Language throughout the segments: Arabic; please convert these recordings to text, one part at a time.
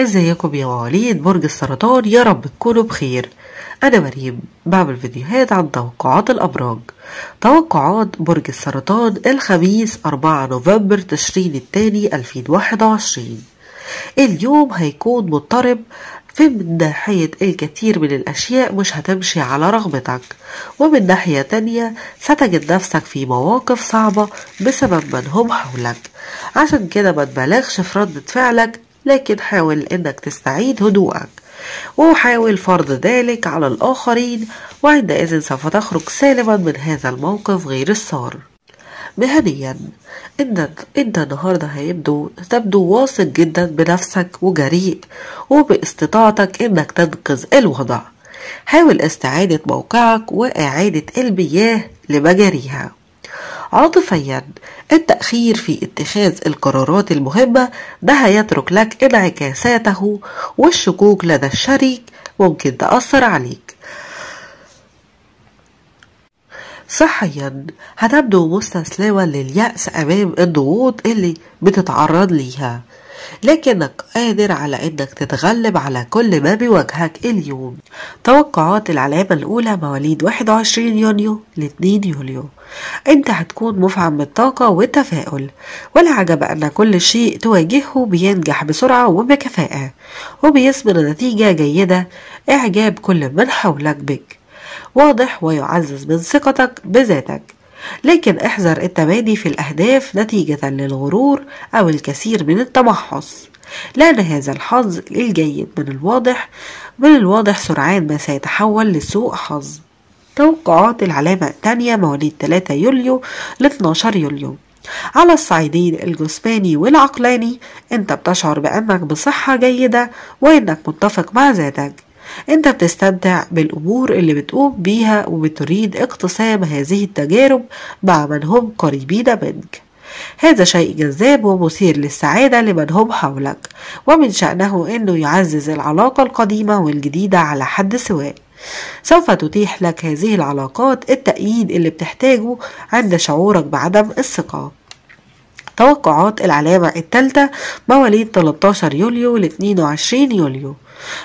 ازيكم يا مواليد برج السرطان يا رب تكونوا بخير. أنا مريم بعمل فيديوهات عن توقعات الأبراج. توقعات برج السرطان الخميس 4 نوفمبر تشرين الثاني 2021 اليوم هيكون مضطرب في من ناحية الكثير من الأشياء مش هتمشي على رغبتك ومن ناحية تانية ستجد نفسك في مواقف صعبة بسبب من هم حولك. عشان كده ما تبالغش في ردة فعلك لكن حاول إنك تستعيد هدوءك. وحاول فرض ذلك على الآخرين وعندئذ سوف تخرج سالما من هذا الموقف غير السار مهنيا انت انت النهارده هيبدو تبدو واثق جدا بنفسك وجريء وباستطاعتك إنك تنقذ الوضع. حاول استعادة موقعك وإعادة إلمياه لمجاريها. عاطفيا التأخير في اتخاذ القرارات المهمة ده هيترك لك انعكاساته والشكوك لدى الشريك ممكن تأثر عليك. صحيا هتبدو مستسلما لليأس أمام الضغوط اللي بتتعرض ليها. لكنك قادر على إنك تتغلب على كل ما بيواجهك اليوم. توقعات العلامة الأولى مواليد 21 يونيو ل 2 يوليو. انت هتكون مفعم بالطاقة والتفاؤل؟ ولا عجب أن كل شيء تواجهه بينجح بسرعة وبكفاءة. وبيثمر نتيجة جيدة إعجاب كل من حولك بك. واضح ويعزز من ثقتك بذاتك. لكن احذر التمادي في الأهداف نتيجة للغرور أو الكثير من التمحص. لأن هذا الحظ الجيد من الواضح من الواضح سرعان ما سيتحول لسوء حظ. توقعات العلامة الثانية مواليد 3 يوليو ل 12 يوليو. على الصعيدين الجسماني والعقلاني أنت بتشعر بأنك بصحة جيدة وأنك متفق مع ذاتك. انت بتستمتع بالأمور اللي بتقوم بيها وبتريد اقتسام هذه التجارب مع من هم قريبين منك. هذا شيء جذاب ومثير للسعادة لمن هم حولك ومن شأنه أنه يعزز العلاقة القديمة والجديدة على حد سواء. سوف تتيح لك هذه العلاقات التأييد اللي بتحتاجه عند شعورك بعدم الثقة. توقعات العلامة الثالثة مواليد 13 يوليو ل 22 يوليو.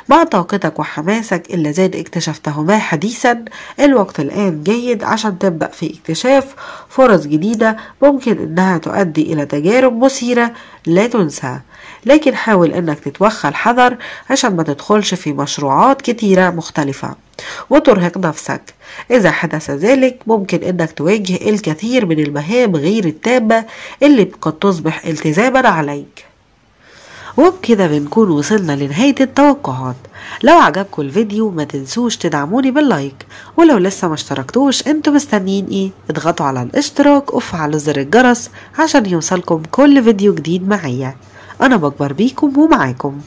مع طاقتك وحماسك اللذان اكتشفتهما حديثا الوقت الآن جيد عشان تبدأ في اكتشاف فرص جديدة ممكن إنها تؤدي إلى تجارب مثيرة لا تنسى. لكن حاول إنك تتوخى الحذر عشان ما تدخلش في مشروعات كتيرة مختلفة. وترهق نفسك. إذا حدث ذلك ممكن إنك تواجه الكثير من المهام غير التامة اللي قد تصبح التزاما عليك. وبكده بنكون وصلنا لنهاية التوقعات. لو عجبكم الفيديو ما تنسوش تدعموني باللايك. ولو لسه ما اشتركتوش أنتوا مستنيين إيه اضغطوا على الاشتراك وفعلوا زر الجرس عشان يوصلكم كل فيديو جديد معايا. أنا بكبر بيكم ومعاكم.